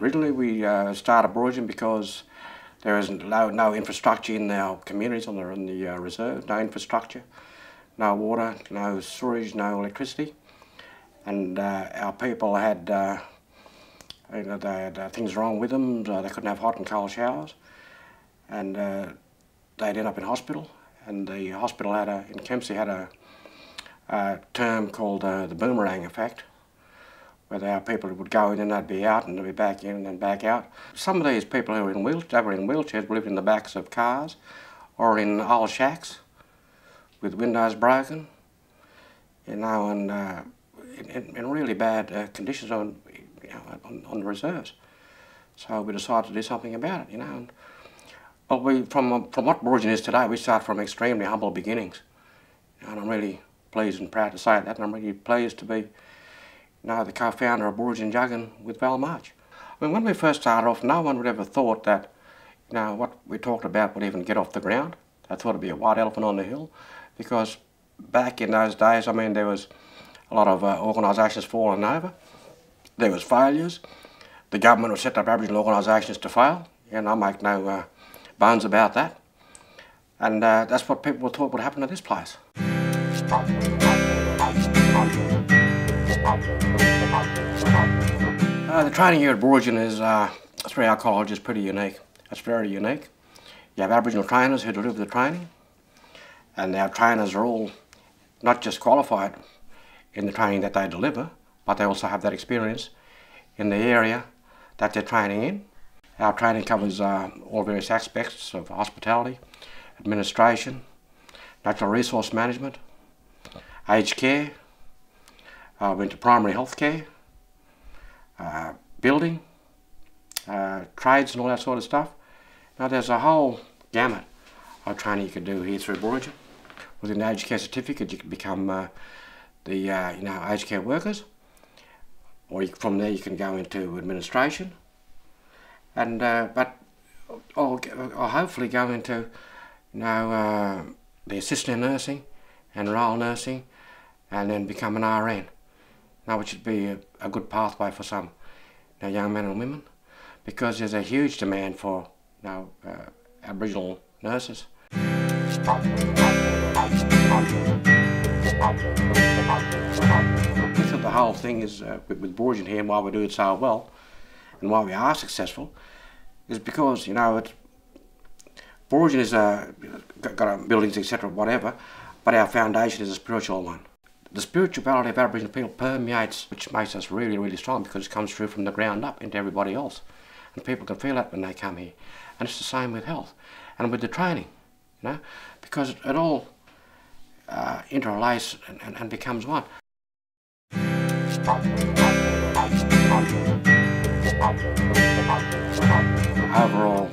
Originally we uh, started Booroongen because there is no, no infrastructure in our communities on the, on the uh, reserve, no infrastructure, no water, no sewage, no electricity. And uh, our people had, uh, you know, they had uh, things wrong with them, uh, they couldn't have hot and cold showers. And they'd end up in hospital. And the hospital had a, in Kempsey had a, a term called the boomerang effect, where our people would go in and they'd be out and they'd be back in and then back out. Some of these people who were in, wheel, were in wheelchairs lived in the backs of cars or in old shacks with windows broken, you know, and uh, in, in, really bad uh, conditions on, you know, on, on, the reserves. So we decided to do something about it, you know. And, well, we, from, from what Booroongen is today, we start from extremely humble beginnings. And I'm really pleased and proud to say that, and I'm really pleased to be now the co-founder of Booroongen Djugun with Val March. I mean, when we first started off, no one would ever thought that, you know, what we talked about would even get off the ground. I thought it'd be a white elephant on the hill, because back in those days, I mean, there was a lot of uh, organisations falling over. There was failures. The government would set up Aboriginal organisations to fail, and I make no uh, bones about that. And uh, that's what people thought would happen to this place. Uh, the training here at Booroongen is, uh, college, is pretty unique. It's very unique. You have Aboriginal trainers who deliver the training, and our trainers are all not just qualified in the training that they deliver, but they also have that experience in the area that they're training in. Our training covers uh, all various aspects of hospitality, administration, natural resource management, aged care, uh, went to primary health care, uh, building, uh, trades and all that sort of stuff. Now there's a whole gamut of training you can do here through Booroongen. With an aged care certificate you can become uh, the you know aged care workers or you, from there you can go into administration and but or, or, hopefully go into you know the assistant nursing and rural nursing and then become an RN now it should be a, a good pathway for some young men and women because there's a huge demand for uh, Aboriginal nurses. the whole thing is uh, with, with Booroongen here and why we do it so well and why we are successful is because, you know, Booroongen is a, got, got buildings, etc., whatever, but our foundation is a spiritual one the spirituality of Aboriginal people permeates, which makes us really, really strong because it comes through from the ground up into everybody else. And people can feel that when they come here. And it's the same with health and with the training, you know, because it, all uh, interlaces and, and, and becomes one. Overall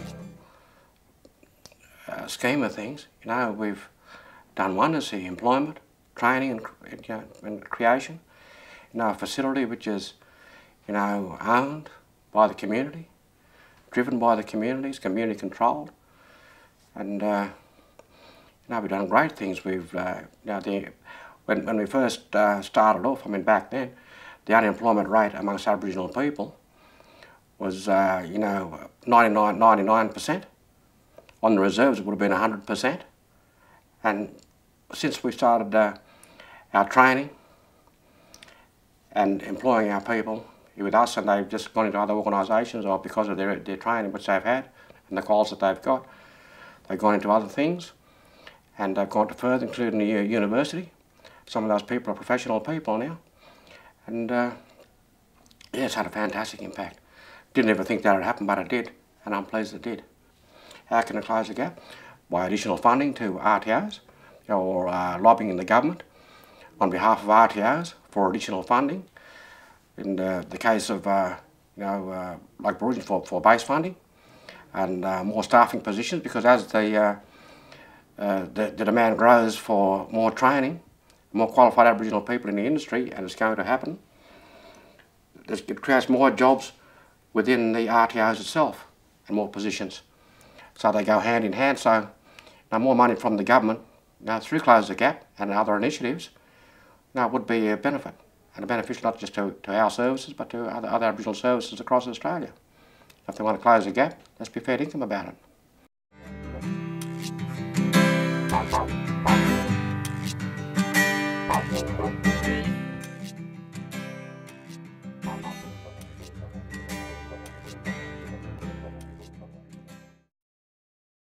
uh, scheme of things, you know, we've done wonders here, employment, training and, you know, and creation. Know, a facility which is, you know, owned by the community, driven by the communities, community controlled. And, uh, you know, we've done great things. We've, uh, you know, the, when, when we first uh, started off, I mean, back then, the unemployment rate amongst Aboriginal people was, uh, you know, 99, 99%. On the reserves, it would have been 100%. And since we started uh, our training and employing our people with us and they've just gone into other organisations or because of their, their training which they've had and the quals that they've got, they've gone into other things and they've gone to further, including the university. Some of those people are professional people now. And uh, yeah, it's had a fantastic impact. Didn't ever think that would happen, but it did, and I'm pleased it did. How can it close the gap? By additional funding to RTOs or uh, lobbying the government on behalf of RTOs for additional funding. In the, the case of, uh, you know, uh, like Booroongen for, for base funding, and uh, more staffing positions because as the, uh, uh, the, the demand grows for more training, more qualified Aboriginal people in the industry, and it's going to happen, it creates more jobs within the RTOs itself and more positions. So they go hand in hand. So now more money from the government now through Close the Gap and other initiatives that would be a benefit, and a benefit not just to, to our services but to other, other Aboriginal services across Australia. If they want to close the gap, let's be fair income about it.